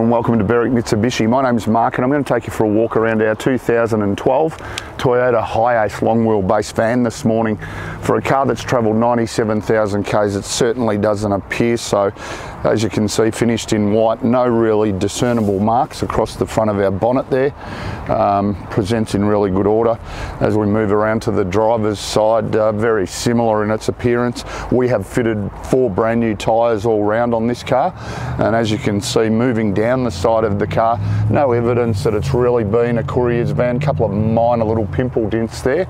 welcome to Berwick Mitsubishi. My name is Mark and I'm going to take you for a walk around our 2012 Toyota HiAce long wheelbase van this morning. For a car that's travelled 97,000 k's it certainly doesn't appear so. As you can see finished in white, no really discernible marks across the front of our bonnet there. Um, presents in really good order. As we move around to the driver's side, uh, very similar in its appearance. We have fitted four brand new tyres all round on this car and as you can see moving down the side of the car, no evidence that it's really been a courier's van. A couple of minor little pimple dents there,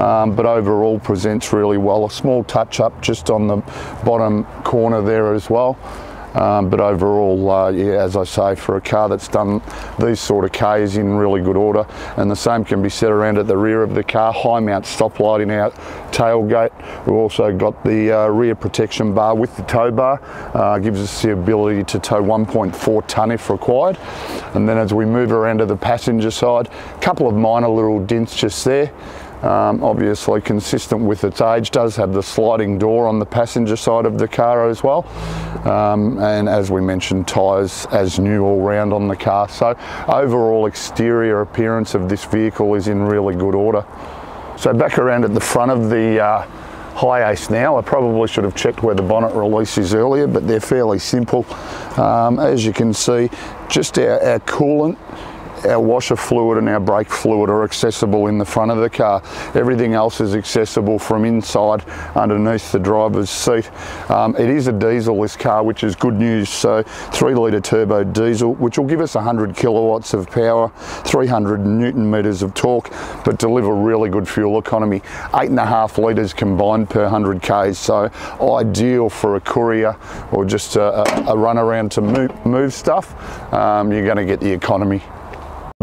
um, but overall presents really well. A small touch up just on the bottom corner there as well. Um, but overall, uh, yeah, as I say, for a car that's done these sort of Ks in really good order, and the same can be said around at the rear of the car, high mount stoplight in our tailgate. We've also got the uh, rear protection bar with the tow bar, uh, gives us the ability to tow 1.4 tonne if required. And then as we move around to the passenger side, a couple of minor little dents just there. Um, obviously consistent with its age, does have the sliding door on the passenger side of the car as well. Um, and as we mentioned, tyres as new all round on the car. So overall exterior appearance of this vehicle is in really good order. So back around at the front of the uh, Ace now. I probably should have checked where the bonnet release is earlier, but they're fairly simple. Um, as you can see, just our, our coolant our washer fluid and our brake fluid are accessible in the front of the car. Everything else is accessible from inside underneath the driver's seat. Um, it is a diesel, this car, which is good news. So three litre turbo diesel, which will give us 100 kilowatts of power, 300 newton meters of torque, but deliver really good fuel economy. Eight and a half litres combined per 100 Ks. So ideal for a courier or just a, a, a run around to move, move stuff. Um, you're going to get the economy.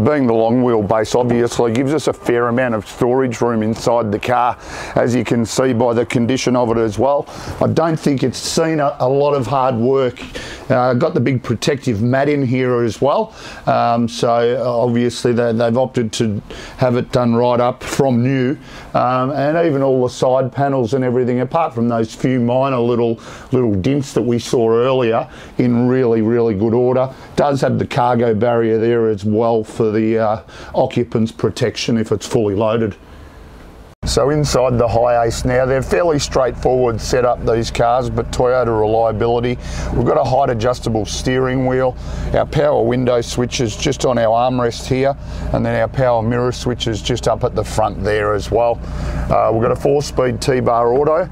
Being the long wheelbase obviously gives us a fair amount of storage room inside the car as you can see by the condition of it as well. I don't think it's seen a, a lot of hard work. Uh, got the big protective mat in here as well um, so uh, obviously they, have opted to have it done right up from new um, and even all the side panels and everything apart from those few minor little little dents that we saw earlier in really really good order. Does have the cargo barrier there as well for the uh, occupant's protection if it's fully loaded. So inside the HiAce now, they're fairly straightforward set up these cars, but Toyota reliability. We've got a height adjustable steering wheel, our power window switches just on our armrest here, and then our power mirror switches just up at the front there as well. Uh, we've got a four speed T-bar auto,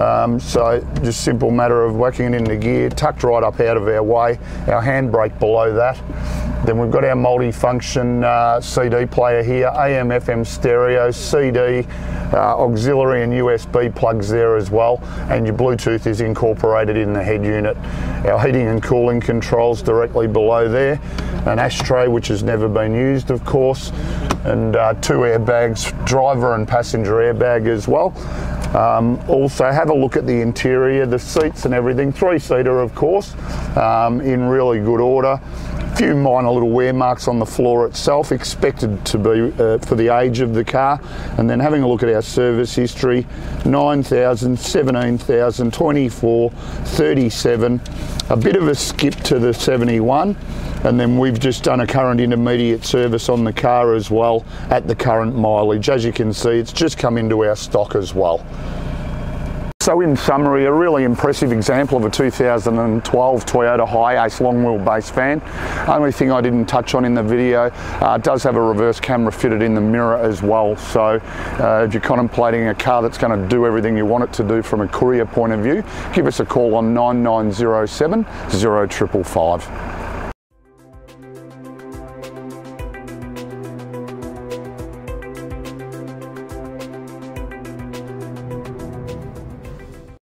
um, so just simple matter of whacking it into gear, tucked right up out of our way, our handbrake below that. Then we've got our multi-function uh, CD player here, AM, FM stereo, CD, uh, auxiliary and USB plugs there as well, and your Bluetooth is incorporated in the head unit. Our heating and cooling controls directly below there, an ashtray which has never been used of course, and uh, two airbags, driver and passenger airbag as well. Um, also have a look at the interior, the seats and everything, three-seater of course, um, in really good order. Few minor little wear marks on the floor itself, expected to be uh, for the age of the car. And then having a look at our service history, 9,000, 17,000, 24, 37, a bit of a skip to the 71 and then we've just done a current intermediate service on the car as well at the current mileage. As you can see, it's just come into our stock as well. So in summary, a really impressive example of a 2012 Toyota HiAce long wheelbase van. Only thing I didn't touch on in the video, uh, does have a reverse camera fitted in the mirror as well. So uh, if you're contemplating a car that's going to do everything you want it to do from a courier point of view, give us a call on 9907 0555.